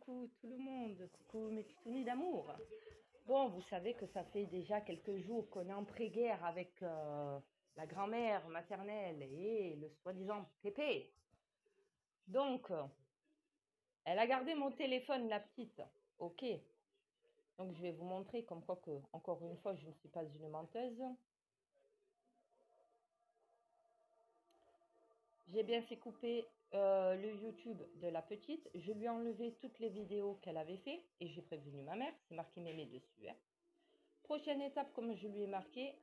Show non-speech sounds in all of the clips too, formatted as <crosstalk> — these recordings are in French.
coucou tout le monde, coucou mes petits d'amour. Bon, vous savez que ça fait déjà quelques jours qu'on est en pré-guerre avec euh, la grand-mère maternelle et le soi-disant Pépé. Donc, elle a gardé mon téléphone, la petite. Ok. Donc, je vais vous montrer comme quoi que, encore une fois, je ne suis pas une menteuse. J'ai bien fait couper euh, le YouTube de la petite. Je lui ai enlevé toutes les vidéos qu'elle avait fait et j'ai prévenu ma mère. C'est marqué mémé dessus. Hein. Prochaine étape, comme je lui ai marqué,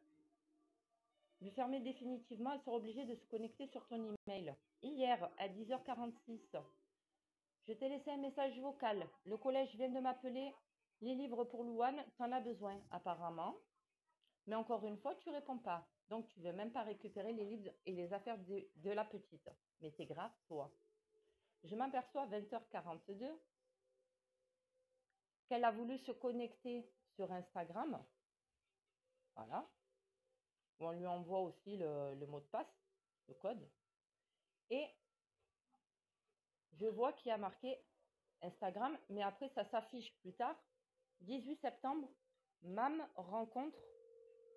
lui fermer définitivement. Elle sera obligée de se connecter sur ton email. Hier, à 10h46, je t'ai laissé un message vocal. Le collège vient de m'appeler. Les livres pour Louane, tu en as besoin apparemment. Mais encore une fois, tu réponds pas. Donc, tu ne veux même pas récupérer les livres et les affaires de, de la petite. Mais c'est grave, toi. Je m'aperçois à 20h42 qu'elle a voulu se connecter sur Instagram. Voilà. On lui envoie aussi le, le mot de passe, le code. Et je vois qu'il y a marqué Instagram, mais après ça s'affiche plus tard. 18 septembre, MAM rencontre,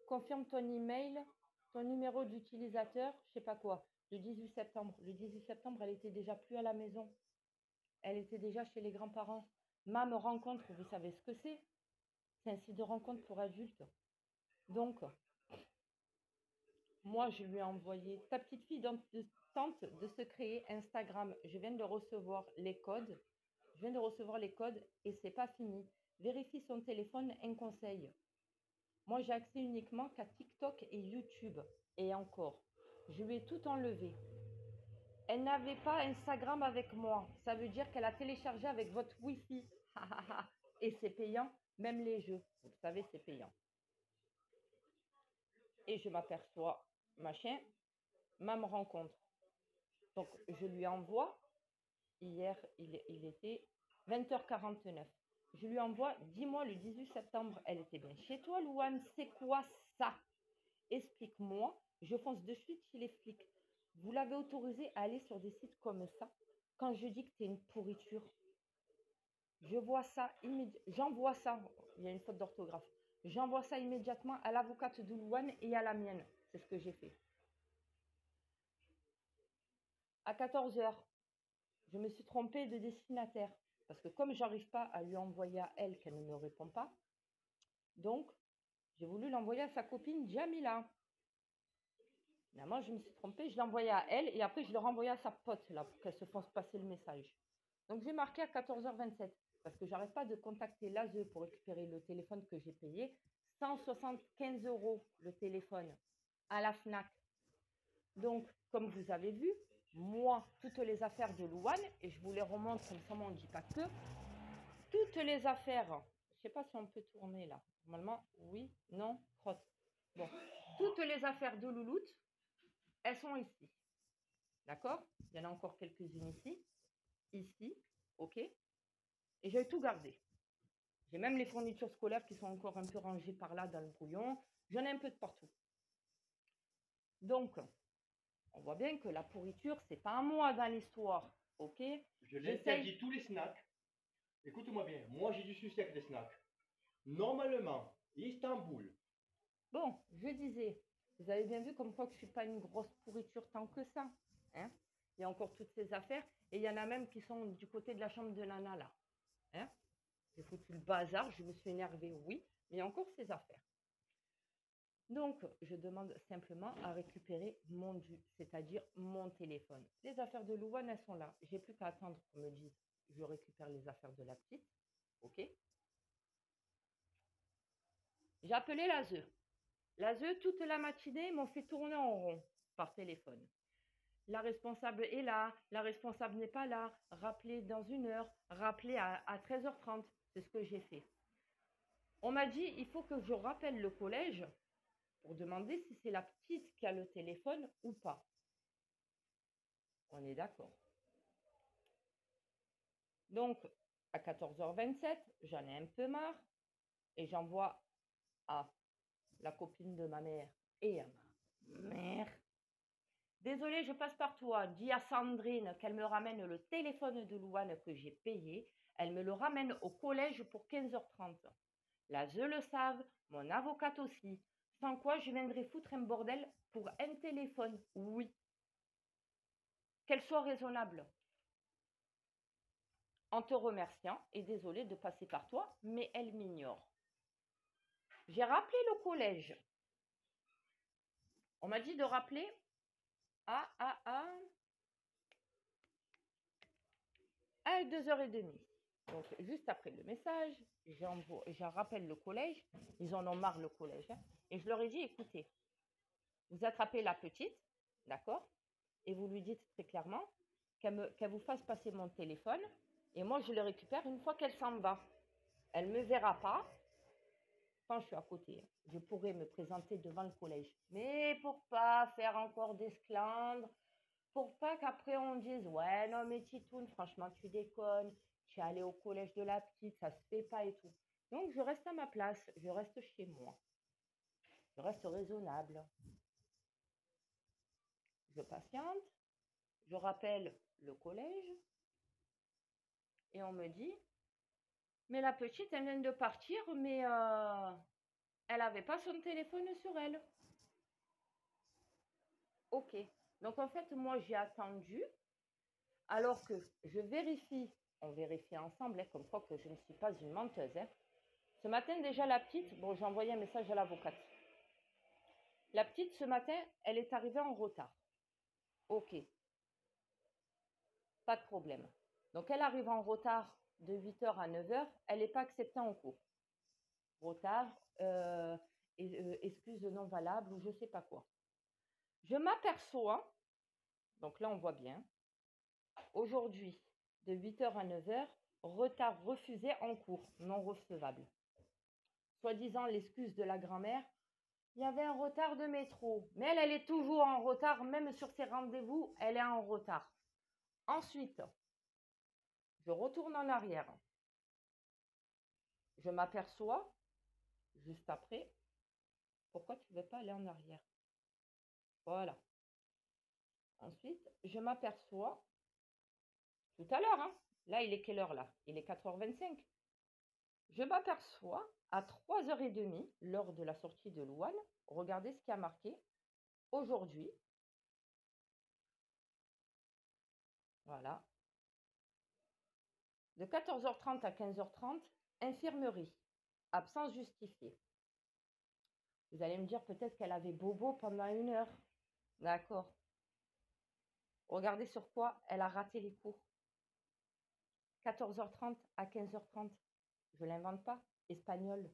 confirme ton email, ton numéro d'utilisateur, je sais pas quoi, le 18 septembre. Le 18 septembre, elle était déjà plus à la maison. Elle était déjà chez les grands-parents. MAM rencontre, vous savez ce que c'est? C'est un site de rencontre pour adultes. Donc, moi, je lui ai envoyé ta petite fille tente de se créer Instagram. Je viens de recevoir les codes. Je viens de recevoir les codes et c'est pas fini. Vérifie son téléphone, un conseil. Moi, j'ai accès uniquement qu'à TikTok et YouTube. Et encore, je lui ai tout enlevé. Elle n'avait pas Instagram avec moi. Ça veut dire qu'elle a téléchargé avec votre Wi-Fi. <laughs> et c'est payant, même les jeux. Vous savez, c'est payant. Et je m'aperçois, machin, même rencontre. Donc, je lui envoie, hier, il, il était 20h49. Je lui envoie, dis-moi le 18 septembre, elle était bien chez toi, Louane, c'est quoi ça? Explique-moi. Je fonce de suite chez les flics. Vous l'avez autorisé à aller sur des sites comme ça quand je dis que tu es une pourriture. Je vois ça immédiatement. J'envoie ça. Il y a une faute d'orthographe. J'envoie ça immédiatement à l'avocate de Louane et à la mienne. C'est ce que j'ai fait. À 14h, je me suis trompée de destinataire. Parce que comme j'arrive pas à lui envoyer à elle qu'elle ne me répond pas, donc j'ai voulu l'envoyer à sa copine Jamila. Finalement, je me suis trompée, je l'ai envoyé à elle et après je l'ai renvoyé à sa pote là pour qu'elle se fasse passer le message. Donc j'ai marqué à 14h27 parce que j'arrête pas de contacter l'ASE pour récupérer le téléphone que j'ai payé. 175 euros le téléphone à la FNAC. Donc, comme vous avez vu, moi, toutes les affaires de Louane, et je vous les remonte comme ça, on ne dit pas que, toutes les affaires, je ne sais pas si on peut tourner là, normalement, oui, non, crotte. Bon, toutes les affaires de Louloute, elles sont ici. D'accord? Il y en a encore quelques-unes ici, ici, ok Et j'ai tout gardé. J'ai même les fournitures scolaires qui sont encore un peu rangées par là dans le brouillon. J'en ai un peu de partout. Donc, on voit bien que la pourriture, c'est pas moi dans l'histoire. Ok? Je l'interdis tous les snacks. Écoute-moi bien, moi j'ai du succès avec les snacks. Normalement, Istanbul. Bon, je disais, vous avez bien vu comme quoi que je suis pas une grosse pourriture tant que ça. Hein? Il y a encore toutes ces affaires. Et il y en a même qui sont du côté de la chambre de Nana là. Hein? J'ai foutu le bazar, je me suis énervée, oui. Mais il y a encore ces affaires. Donc, je demande simplement à récupérer mon dû, c'est-à-dire mon téléphone. Les affaires de Louane, elles sont là. J'ai plus qu'à attendre qu'on me dise je récupère les affaires de la petite. OK? J'ai appelé l'ASE. L'ASE, toute la matinée, m'ont fait tourner en rond par téléphone. La responsable est là, la responsable n'est pas là. Rappelez dans une heure, rappelez à, à 13h30. C'est ce que j'ai fait. On m'a dit il faut que je rappelle le collège pour demander si c'est la petite qui a le téléphone ou pas. On est d'accord. Donc, à 14h27, j'en ai un peu marre et j'envoie à la copine de ma mère et à ma mère. Désolée, je passe par toi. Dis à Sandrine qu'elle me ramène le téléphone de Louane que j'ai payé. Elle me le ramène au collège pour 15h30. Là, je le savent, mon avocate aussi. Sans quoi, je viendrai foutre un bordel pour un téléphone? Oui. Qu'elle soit raisonnable. En te remerciant et désolé de passer par toi, mais elle m'ignore. J'ai rappelé le collège. On m'a dit de rappeler à, à, à, à 2h30. Donc, juste après le message, je rappelle le collège. Ils en ont marre le collège. hein, et je leur ai dit, écoutez, vous attrapez la petite, d'accord Et vous lui dites très clairement qu'elle vous fasse passer mon téléphone. Et moi, je le récupère une fois qu'elle s'en va. Elle ne me verra pas quand je suis à côté. Je pourrais me présenter devant le collège. Mais pour pas faire encore d'esclandre, pour pas qu'après on dise Ouais, non, mais Titoune, franchement, tu déconnes. Tu es allé au collège de la petite, ça se fait pas et tout. Donc, je reste à ma place, je reste chez moi. Je reste raisonnable. Je patiente, je rappelle le collège et on me dit Mais la petite, elle vient de partir, mais euh, elle n'avait pas son téléphone sur elle. Ok. Donc en fait, moi j'ai attendu alors que je vérifie, on vérifie ensemble, hein, comme quoi que je ne suis pas une menteuse. hein. Ce matin déjà la petite, bon j'ai envoyé un message à l'avocate. La petite ce matin, elle est arrivée en retard. Ok. Pas de problème. Donc elle arrive en retard de 8h à 9h, elle n'est pas acceptée en cours. Retard, euh, euh, excuse non valable ou je sais pas quoi. Je m'aperçois, donc là on voit bien, aujourd'hui, de 8h à 9h, retard refusé en cours, non recevable. Soi-disant l'excuse de la grand-mère, il y avait un retard de métro, mais elle, elle est toujours en retard, même sur ses rendez-vous, elle est en retard. Ensuite, je retourne en arrière. Je m'aperçois, juste après, pourquoi tu ne veux pas aller en arrière? Voilà. Ensuite, je m'aperçois, tout à l'heure, hein, là il est quelle heure là? Il est 4h25. Je m'aperçois à 3h30, lors de la sortie de Louane, regardez ce qui a marqué aujourd'hui. Voilà. De 14h30 à 15h30, infirmerie, absence justifiée. Vous allez me dire peut-être qu'elle avait bobo pendant une heure. D'accord. Regardez sur quoi elle a raté les cours. 14h30 à 15h30. Je l'invente pas. Espagnol.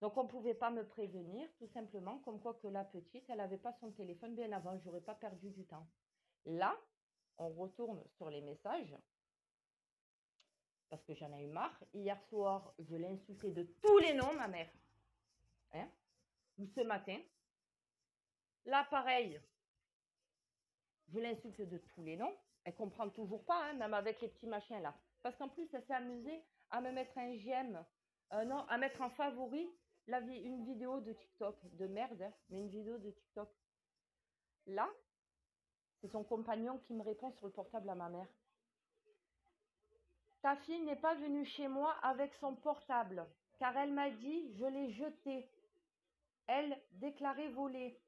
Donc on ne pouvait pas me prévenir, tout simplement, comme quoi que la petite, elle n'avait pas son téléphone bien avant. J'aurais pas perdu du temps. Là, on retourne sur les messages. Parce que j'en ai eu marre. Hier soir, je l'ai insulté de tous les noms, ma mère. Hein? Ou ce matin. Là, pareil. Je l'insulte de tous les noms. Elle comprend toujours pas, hein, même avec les petits machins là. Parce qu'en plus, elle s'est amusée à me mettre un j'aime. euh, non, à mettre en favori la vi- une vidéo de TikTok. De merde, hein, mais une vidéo de TikTok. Là, c'est son compagnon qui me répond sur le portable à ma mère. Ta fille n'est pas venue chez moi avec son portable, car elle m'a dit je l'ai jeté. Elle déclarait voler.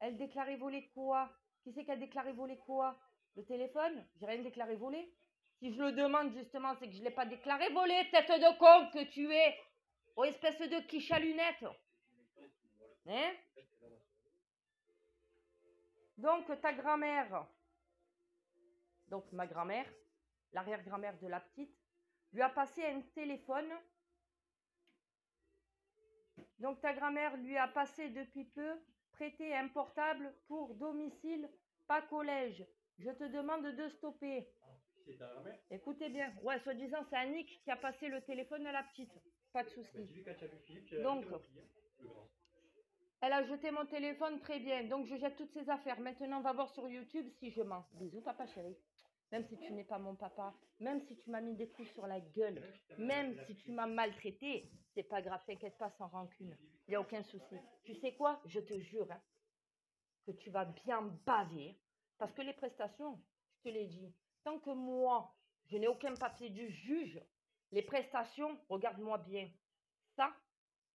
Elle déclarait voler quoi? Qui c'est qui a déclaré voler quoi? Le téléphone J'ai rien déclaré voler. Si je le demande justement, c'est que je ne l'ai pas déclaré voler, tête de con que tu es. Oh, espèce de quiche à lunettes. Hein? Donc, ta grand-mère, donc ma grand-mère, l'arrière-grand-mère de la petite, lui a passé un téléphone. Donc, ta grand-mère lui a passé depuis peu prêté un portable pour domicile, pas collège. Je te demande de stopper. C'est ta grand-mère Écoutez bien. Ouais, soi-disant, c'est Annick qui a passé le téléphone à la petite. Pas de Bah, souci. as Donc. Elle a jeté mon téléphone très bien, donc je jette toutes ses affaires. Maintenant, on va voir sur YouTube si je mens. Bisous, papa chéri. Même si tu n'es pas mon papa, même si tu m'as mis des coups sur la gueule, même si tu m'as maltraité, c'est pas grave, t'inquiète pas, sans rancune. Il n'y a aucun souci. Tu sais quoi? Je te jure hein, que tu vas bien baver. Parce que les prestations, je te l'ai dit, tant que moi, Je n'ai aucun papier du juge. Les prestations, regarde-moi bien. Ça,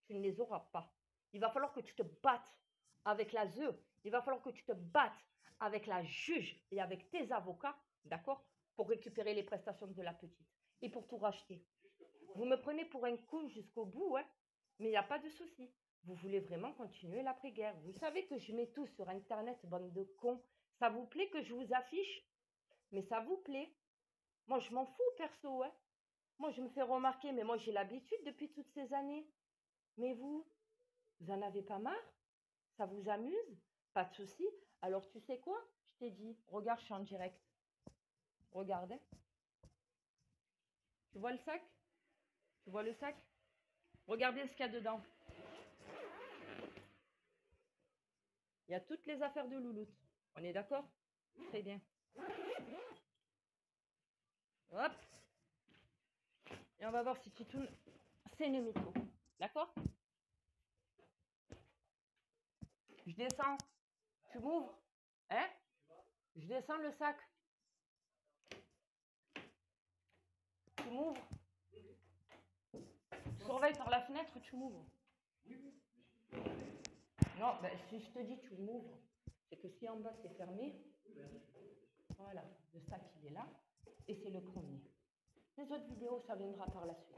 tu ne les auras pas. Il va falloir que tu te battes avec la ZE. Il va falloir que tu te battes avec la juge et avec tes avocats, d'accord, pour récupérer les prestations de la petite et pour tout racheter. Vous me prenez pour un con jusqu'au bout, hein, mais il n'y a pas de souci. Vous voulez vraiment continuer l'après-guerre. Vous savez que je mets tout sur Internet, bande de cons. Ça vous plaît que je vous affiche? Mais ça vous plaît Moi, je m'en fous, perso, hein. Moi, je me fais remarquer, mais moi, j'ai l'habitude depuis toutes ces années. Mais vous, vous en avez pas marre? Ça vous amuse? Pas de souci. Alors, tu sais quoi? Je t'ai dit, regarde, je suis en direct. Regarde. hein. Tu vois le sac? Tu vois le sac? Regardez ce qu'il y a dedans. Il y a toutes les affaires de Louloute. On est d'accord? Très bien. Hop. Et on va voir si tu tournes. C'est le mytho. D'accord? Je descends. Tu m'ouvres Hein? Je descends le sac. Tu m'ouvres Surveille par la fenêtre, tu m'ouvres. Non, ben, si je te dis tu m'ouvres, c'est que si en bas c'est fermé, voilà, le sac il est là, et c'est le premier. Les autres vidéos, ça viendra par la suite.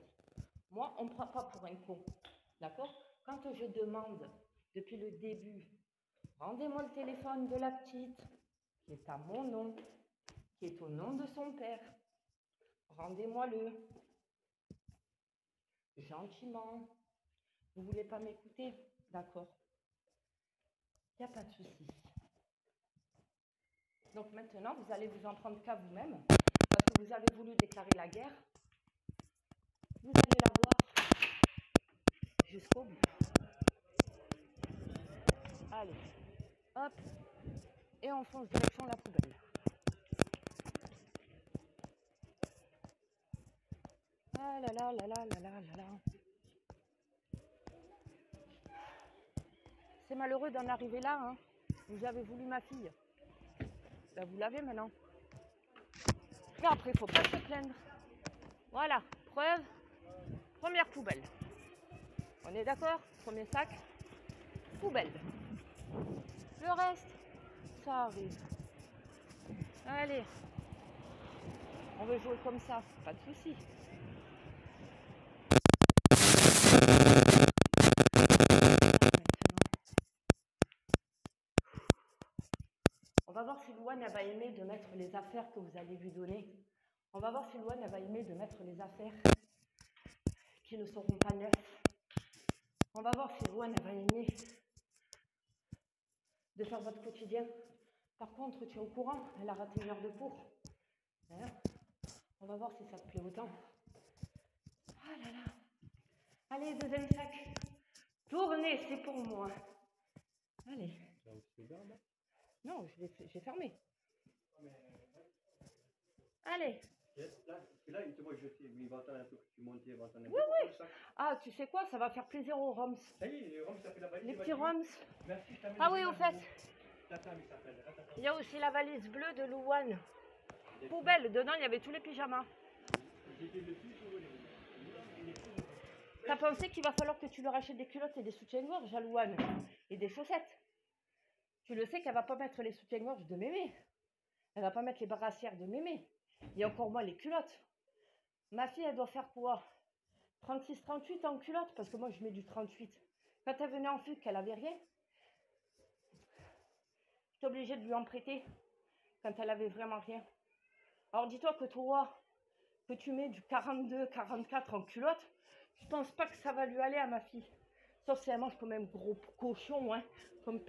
Moi, on ne prend pas pour un con. D'accord? Quand je demande depuis le début, rendez-moi le téléphone de la petite, qui est à mon nom, qui est au nom de son père, rendez-moi-le. Gentiment. Vous voulez pas m'écouter? D'accord. Il n'y a pas de souci. Donc maintenant, vous allez vous en prendre qu'à vous-même, parce que vous avez voulu déclarer la guerre. Vous allez la voir jusqu'au bout. Allez, hop, et on fonce direction la poubelle. Ah là là là là là là là là. C'est malheureux d'en arriver là, hein. Vous avez voulu ma fille. Ben, vous l'avez maintenant. Mais après, il faut pas se plaindre. Voilà, preuve. Première poubelle. On est d'accord? Premier sac, poubelle. Le reste, ça arrive. Allez. On veut jouer comme ça, pas de souci. On va voir si Louane elle va aimer de mettre les affaires que vous allez lui donner. On va voir si Louane va aimer de mettre les affaires qui ne seront pas neuves. On va voir si Louane va aimer de faire votre quotidien. Par contre, tu es au courant, elle a raté une heure de cours. On va voir si ça te plaît autant. Ah là là. Allez, deuxième sac. Tournez, c'est pour moi. Allez. Non, je l'ai fermé. Allez. Là, là, il te voit jeter, mais il va attendre un peu que tu montes, il va attendre un Oui, peu. Ah, tu sais quoi, ça va faire plaisir aux Roms. Ça y est, les Roms, ça fait la valise. Les va petits Roms. Merci, Ah oui, au fait, il y a aussi la valise bleue de Louane. Poubelle, dedans il y avait tous les pyjamas. T'as pensé qu'il va falloir que tu leur achètes des culottes et des soutiens-gorge à Louane et des chaussettes? Tu le sais qu'elle va pas mettre les soutiens-gorge de mémé. Elle va pas mettre les brassières de mémé. Et encore moins les culottes. Ma fille, elle doit faire quoi? 36-38 en culotte? Parce que moi, je mets du 38. Quand elle venait en fugue, qu'elle avait rien, j'étais obligée de lui en prêter quand elle avait vraiment rien. Alors dis-toi que toi, que tu mets du 42, 44 en culotte, je pense pas que ça va lui aller à ma fille. Sauf si elle mange comme un gros cochon, hein,